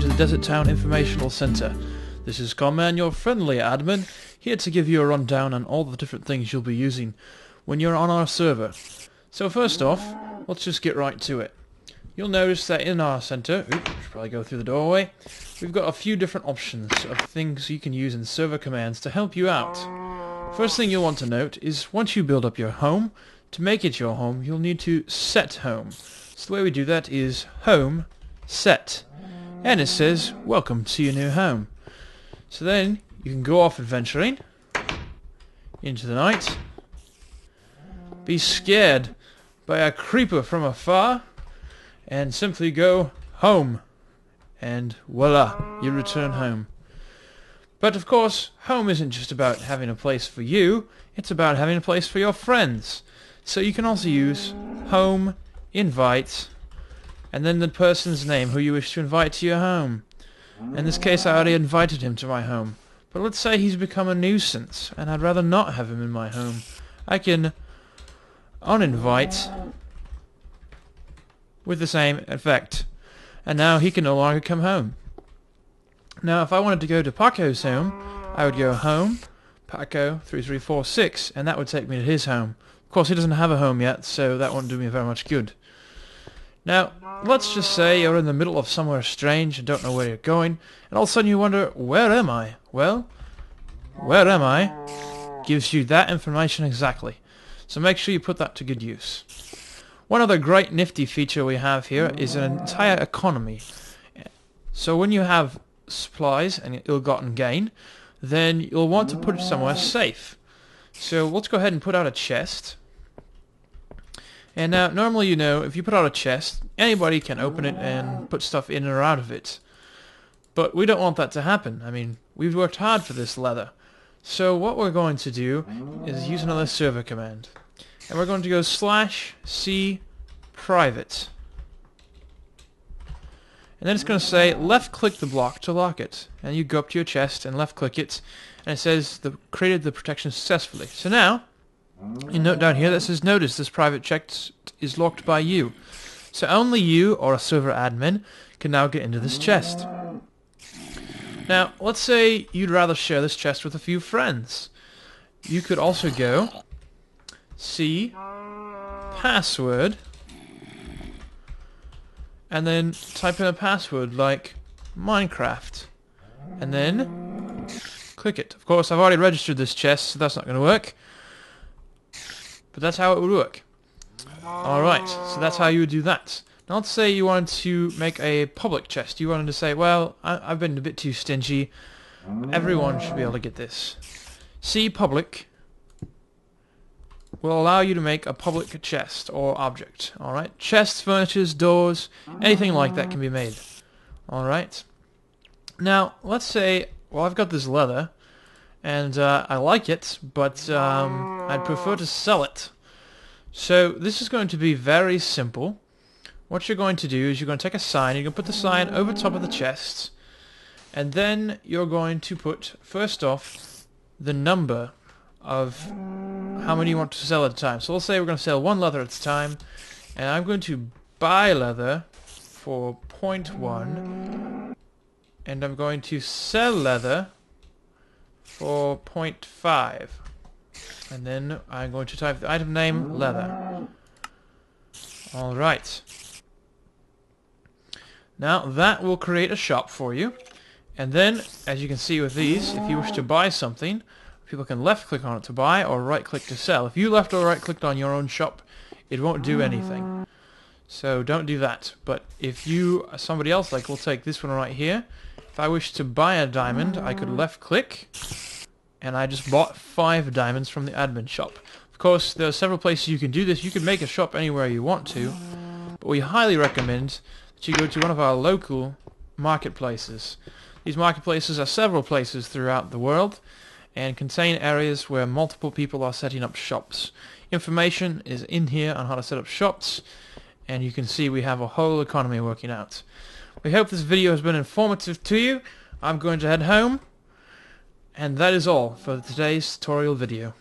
to the Desert Town Informational Center. This is Carman, your friendly admin, here to give you a rundown on all the different things you'll be using when you're on our server. So first off, let's just get right to it. You'll notice that in our center, should probably go through the doorway, we've got a few different options of things you can use in server commands to help you out. First thing you'll want to note is once you build up your home, to make it your home, you'll need to set home. So the way we do that is home set. And it says, welcome to your new home. So then you can go off adventuring into the night, be scared by a creeper from afar, and simply go home. And voila, you return home. But of course, home isn't just about having a place for you, it's about having a place for your friends. So you can also use home, invite, and then the person's name who you wish to invite to your home. In this case, I already invited him to my home. But let's say he's become a nuisance, and I'd rather not have him in my home. I can uninvite with the same effect. And now he can no longer come home. Now, if I wanted to go to Paco's home, I would go home, Paco 3346, and that would take me to his home. Of course, he doesn't have a home yet, so that won't do me very much good. Now, let's just say you're in the middle of somewhere strange and don't know where you're going, and all of a sudden you wonder, where am I? Well, where am I gives you that information exactly. So make sure you put that to good use. One other great nifty feature we have here is an entire economy. So when you have supplies and ill-gotten gain, then you'll want to put it somewhere safe. So let's go ahead and put out a chest. And now, normally, you know, if you put out a chest, anybody can open it and put stuff in or out of it. But we don't want that to happen. I mean, we've worked hard for this leather. So what we're going to do is use another server command. And we're going to go slash c private. And then it's going to say left click the block to lock it. And you go up to your chest and left click it. And it says the created the protection successfully. So now, you note down here that says notice this private chest is locked by you. So only you or a server admin can now get into this chest. Now, let's say you'd rather share this chest with a few friends. You could also go C password and then type in a password like Minecraft and then click it. Of course, I've already registered this chest, so that's not going to work. But that's how it would work. Alright, so that's how you would do that. Now let's say you wanted to make a public chest. You wanted to say, well, I, have been a bit too stingy. Everyone should be able to get this. C public will allow you to make a public chest or object. Alright? Chests, furnitures, doors, anything like that can be made. Alright? Now, let's say, well, I've got this leather, and uh, I like it, but um, I'd prefer to sell it. So this is going to be very simple. What you're going to do is you're going to take a sign, you're going to put the sign over top of the chest, and then you're going to put, first off, the number of how many you want to sell at a time. So let's say we're going to sell one leather at a time, and I'm going to buy leather for 0.1, and I'm going to sell leather for 0.5. And then I'm going to type the item name leather. Alright. Now that will create a shop for you. And then, as you can see with these, if you wish to buy something, people can left click on it to buy or right click to sell. If you left or right clicked on your own shop, it won't do anything. So don't do that. But if you, somebody else, like we'll take this one right here, if I wish to buy a diamond, I could left click and I just bought five diamonds from the admin shop. Of course, there are several places you can do this. You can make a shop anywhere you want to, but we highly recommend that you go to one of our local marketplaces. These marketplaces are several places throughout the world and contain areas where multiple people are setting up shops. Information is in here on how to set up shops, and you can see we have a whole economy working out. We hope this video has been informative to you. I'm going to head home. And that is all for today's tutorial video.